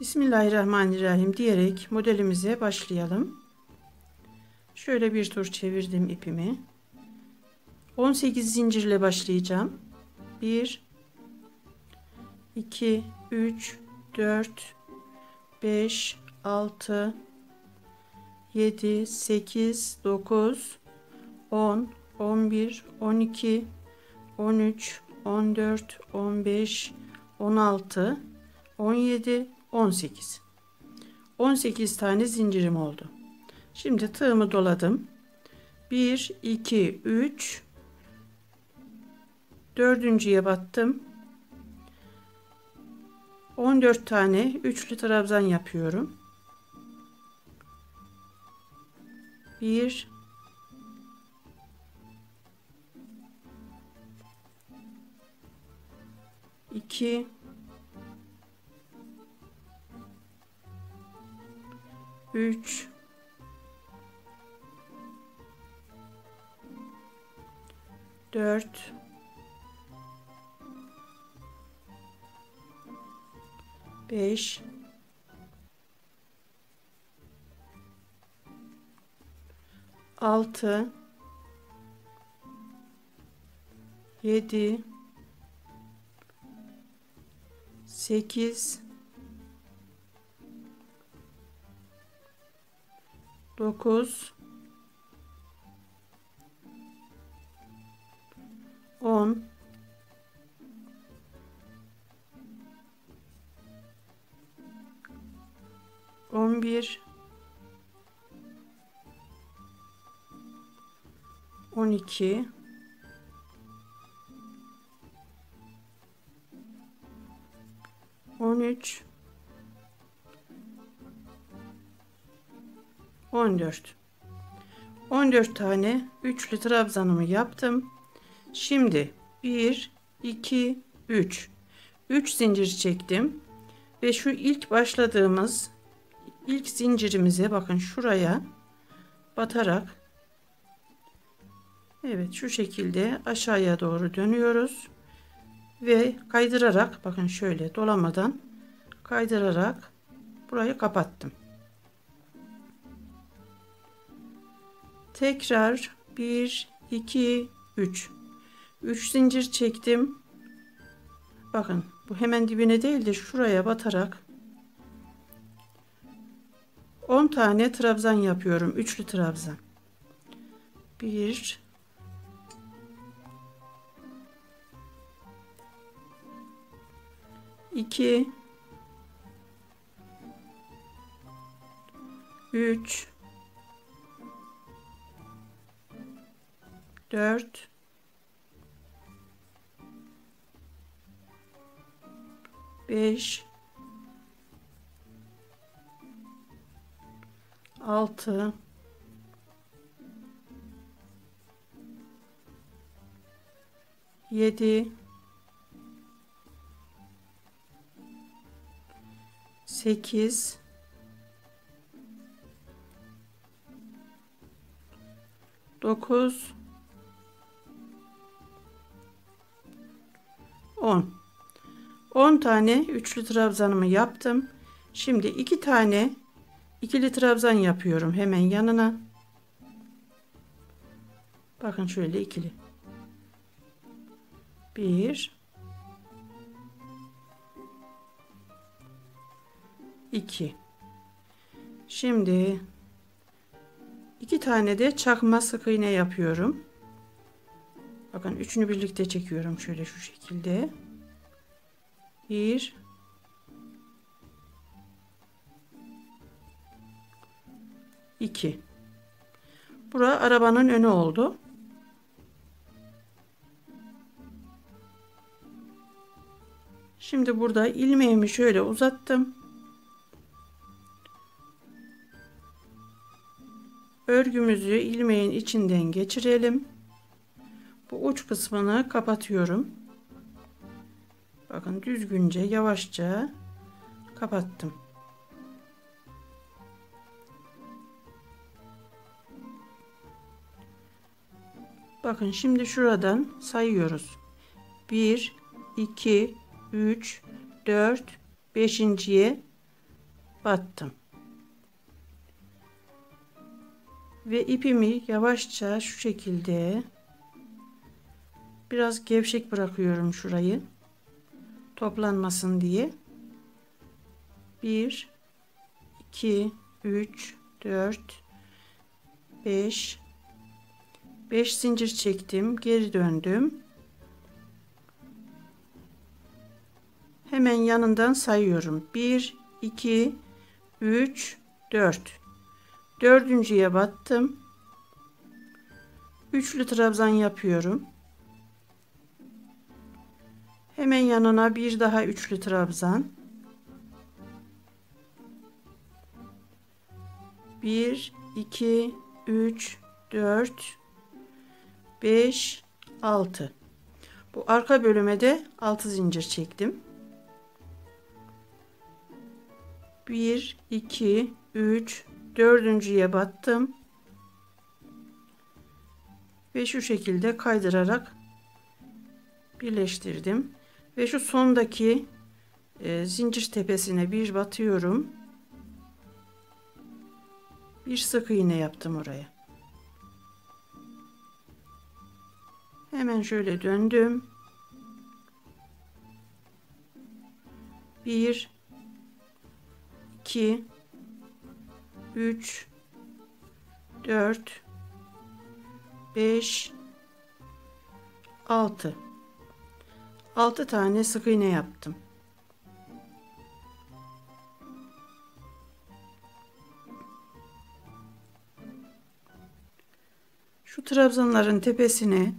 Bismillahirrahmanirrahim diyerek modelimize başlayalım. Şöyle bir tur çevirdim ipimi. 18 zincirle başlayacağım. 1 2 3 4 5 6 7 8 9 10 11 12 13 14 15 16 17 18 18 tane zincirim oldu. Şimdi tığımı doladım. 1 2 3 dördüncüye battım. 14 tane üçlü trabzan yapıyorum. 1 2 3 4 5 6 7 8 9 10 11 12 13 14 14 tane üçlü trabzanımı yaptım. Şimdi 1 2 3 3 zincir çektim ve şu ilk başladığımız ilk zincirimize bakın şuraya batarak Evet şu şekilde aşağıya doğru dönüyoruz ve kaydırarak bakın şöyle dolamadan kaydırarak burayı kapattım. Tekrar 1 2 3 3 zincir çektim. Bakın bu hemen dibine değil de şuraya batarak 10 tane trabzan yapıyorum. Üçlü trabzan. 1 2 3 4 5 6 7 8 9 10 10 tane üçlü trabzanımı yaptım. Şimdi iki tane ikili trabzan yapıyorum hemen yanına. Bakın şöyle ikili. 1 2 Şimdi iki tane de çakma sık iğne yapıyorum. Bakın üçünü birlikte çekiyorum şöyle şu şekilde. 1 2 Bura arabanın önü oldu. Şimdi burada ilmeğimi şöyle uzattım. Örgümüzü ilmeğin içinden geçirelim. Bu uç kısmını kapatıyorum. Bakın düzgünce yavaşça kapattım. Bakın şimdi şuradan sayıyoruz. 1 2 3 4 5.ye battım. Ve ipimi yavaşça şu şekilde biraz gevşek bırakıyorum şurayı. Toplanmasın diye. 1 2 3 4 5 5 zincir çektim, geri döndüm. Hemen yanından sayıyorum. 1 2 3 4 Dördüncüye battım. Üçlü trabzan yapıyorum. Hemen yanına bir daha üçlü trabzan. Bir, iki, üç, dört, beş, altı. Bu arka bölüme de altı zincir çektim. Bir, iki, üç, dördüncüye battım ve şu şekilde kaydırarak birleştirdim ve şu sondaki e, zincir tepesine bir batıyorum. Bir sık iğne yaptım oraya. Hemen şöyle döndüm. Bir iki 3 4 5 6 6 tane sık iğne yaptım. Şu trabzanların tepesine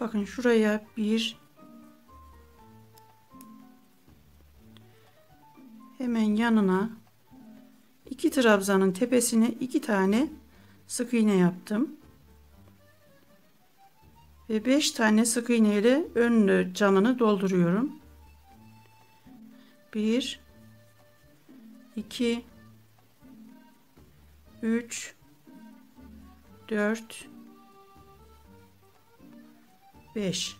bakın şuraya bir hemen yanına iki trabzanın tepesine iki tane sık iğne yaptım. Ve beş tane sık iğne ile ön camını dolduruyorum. Bir, iki, üç, dört, beş.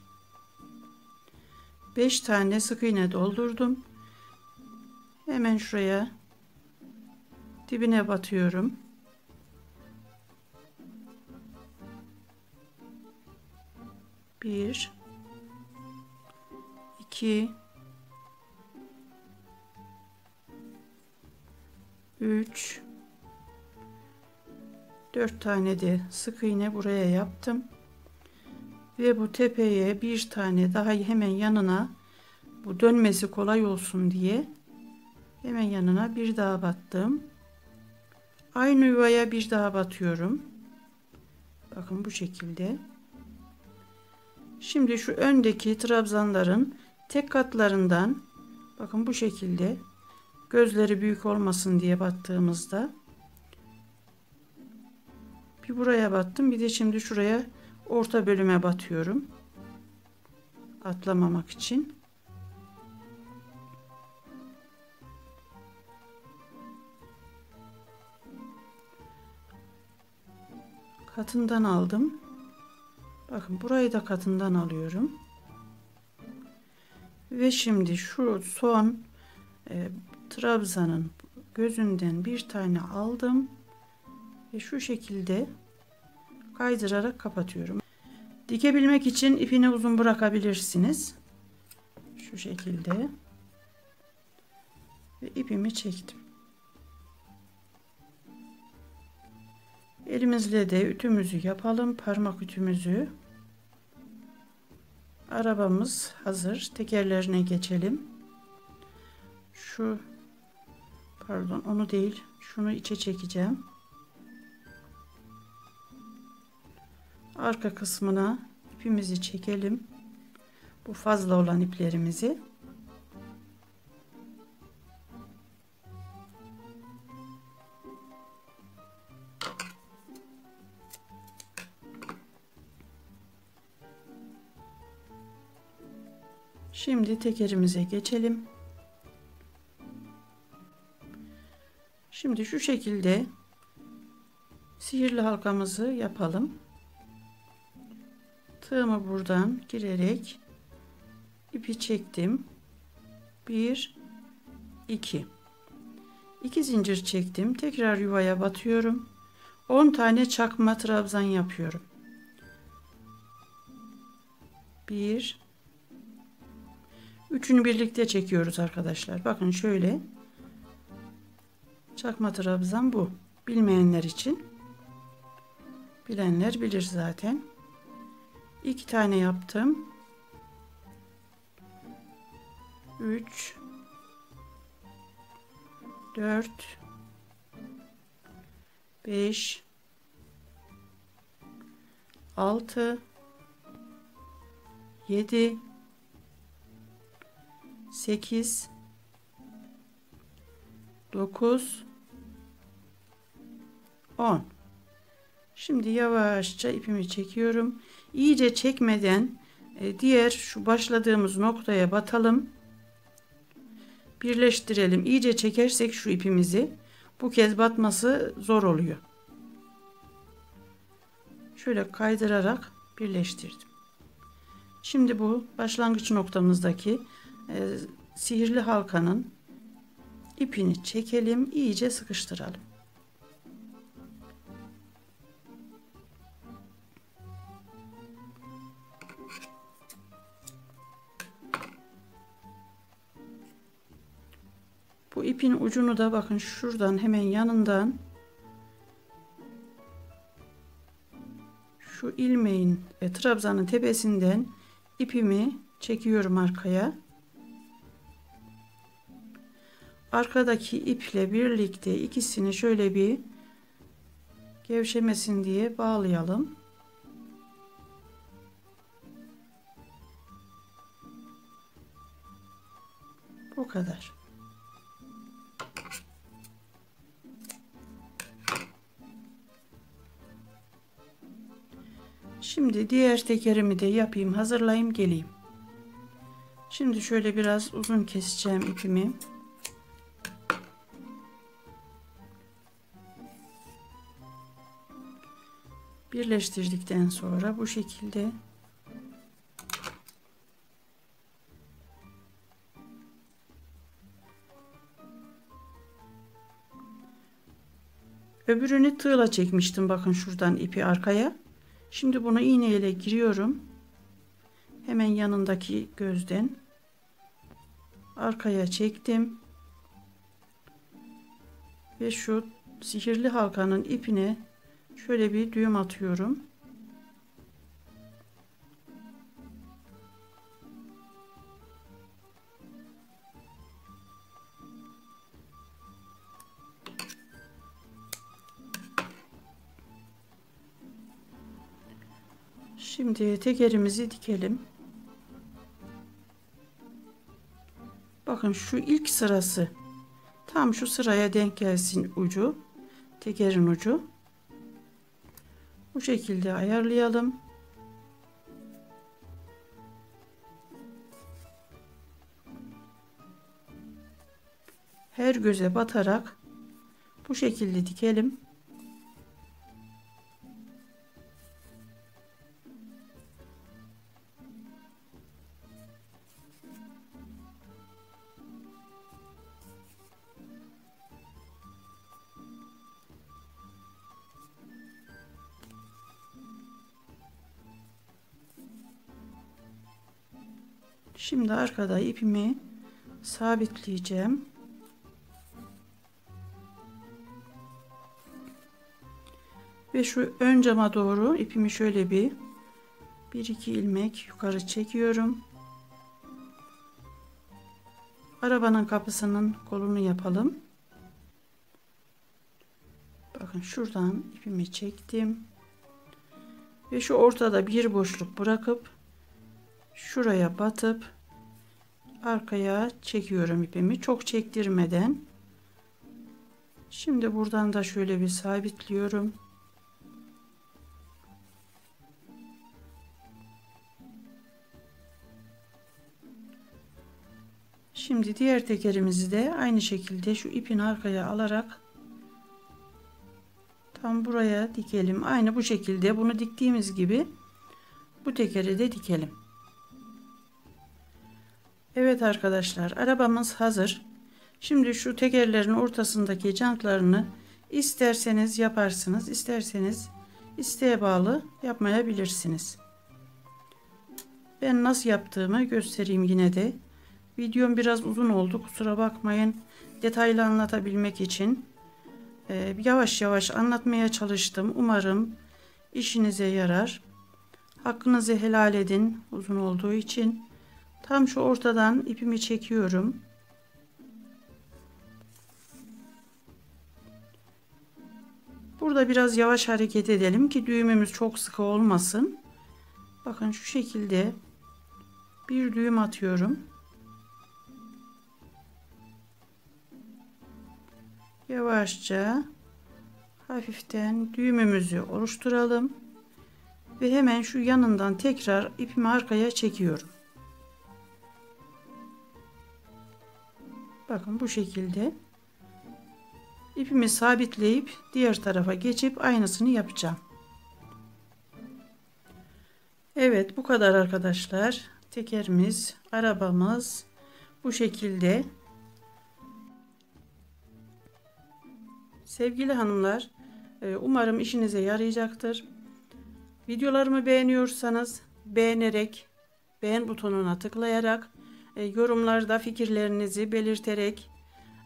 Beş tane sık iğne doldurdum. Hemen şuraya dibine batıyorum. Bir, iki, üç, dört tane de sık iğne buraya yaptım. Ve bu tepeye bir tane daha hemen yanına bu dönmesi kolay olsun diye hemen yanına bir daha battım. Aynı yuvaya bir daha batıyorum. Bakın bu şekilde. Şimdi şu öndeki trabzanların tek katlarından bakın bu şekilde gözleri büyük olmasın diye battığımızda bir buraya battım bir de şimdi şuraya orta bölüme batıyorum atlamamak için katından aldım. Bakın burayı da katından alıyorum. Ve şimdi şu son e, trabzanın gözünden bir tane aldım. Ve şu şekilde kaydırarak kapatıyorum. Dikebilmek için ipini uzun bırakabilirsiniz. Şu şekilde. Ve ipimi çektim. Elimizle de ütümüzü yapalım. Parmak ütümüzü. Arabamız hazır. Tekerlerine geçelim. Şu pardon onu değil. Şunu içe çekeceğim. Arka kısmına ipimizi çekelim. Bu fazla olan iplerimizi. Şimdi tekerimize geçelim. Şimdi şu şekilde sihirli halkamızı yapalım. Tığımı buradan girerek ipi çektim. 1 2 2 zincir çektim. Tekrar yuvaya batıyorum. 10 tane çakma trabzan yapıyorum. 1 Üçünü birlikte çekiyoruz arkadaşlar. Bakın şöyle. Çakma trabzan bu. Bilmeyenler için. Bilenler bilir zaten. İki tane yaptım. 3 4 5 6 7 8 9 10 Şimdi yavaşça ipimi çekiyorum. İyice çekmeden e, diğer şu başladığımız noktaya batalım. Birleştirelim. İyice çekersek şu ipimizi bu kez batması zor oluyor. Şöyle kaydırarak birleştirdim. Şimdi bu başlangıç noktamızdaki e, sihirli halkanın ipini çekelim, iyice sıkıştıralım. Bu ipin ucunu da bakın şuradan hemen yanından şu ilmeğin ve trabzanın tepesinden ipimi çekiyorum arkaya. Arkadaki iple birlikte ikisini şöyle bir gevşemesin diye bağlayalım. Bu kadar. Şimdi diğer tekerimi de yapayım, hazırlayayım, geleyim. Şimdi şöyle biraz uzun keseceğim ipimi. Birleştirdikten sonra bu şekilde Öbürünü tığla çekmiştim bakın şuradan ipi arkaya. Şimdi bunu iğneyle giriyorum. Hemen yanındaki gözden arkaya çektim. Ve şu sihirli halkanın ipine şöyle bir düğüm atıyorum. Şimdi tekerimizi dikelim. Bakın şu ilk sırası tam şu sıraya denk gelsin ucu. Tekerin ucu. Bu şekilde ayarlayalım. Her göze batarak bu şekilde dikelim. Şimdi arkada ipimi sabitleyeceğim. Ve şu ön cama doğru ipimi şöyle bir bir iki ilmek yukarı çekiyorum. Arabanın kapısının kolunu yapalım. Bakın şuradan ipimi çektim. Ve şu ortada bir boşluk bırakıp şuraya batıp arkaya çekiyorum ipimi. Çok çektirmeden. Şimdi buradan da şöyle bir sabitliyorum. Şimdi diğer tekerimizi de aynı şekilde şu ipin arkaya alarak tam buraya dikelim. Aynı bu şekilde bunu diktiğimiz gibi bu tekeri de dikelim Evet arkadaşlar arabamız hazır. Şimdi şu tekerlerin ortasındaki jantlarını isterseniz yaparsınız, isterseniz isteğe bağlı yapmayabilirsiniz. Ben nasıl yaptığımı göstereyim yine de. Videom biraz uzun oldu. Kusura bakmayın. Detaylı anlatabilmek için e, yavaş yavaş anlatmaya çalıştım. Umarım işinize yarar. Hakkınızı helal edin uzun olduğu için. Tam şu ortadan ipimi çekiyorum. Burada biraz yavaş hareket edelim ki düğümümüz çok sıkı olmasın. Bakın şu şekilde bir düğüm atıyorum. Yavaşça hafiften düğümümüzü oluşturalım ve hemen şu yanından tekrar ipimi arkaya çekiyorum. Bakın bu şekilde ipimi sabitleyip diğer tarafa geçip aynısını yapacağım. Evet bu kadar arkadaşlar. Tekerimiz, arabamız bu şekilde. Sevgili hanımlar, e, umarım işinize yarayacaktır. Videolarımı beğeniyorsanız beğenerek, beğen butonuna tıklayarak, yorumlarda fikirlerinizi belirterek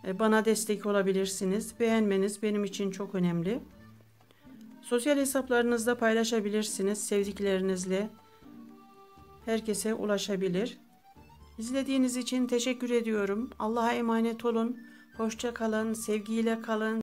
e, bana destek olabilirsiniz. Beğenmeniz benim için çok önemli. Sosyal hesaplarınızda paylaşabilirsiniz sevdiklerinizle. Herkese ulaşabilir. İzlediğiniz için teşekkür ediyorum. Allah'a emanet olun. Hoşça kalın, sevgiyle kalın.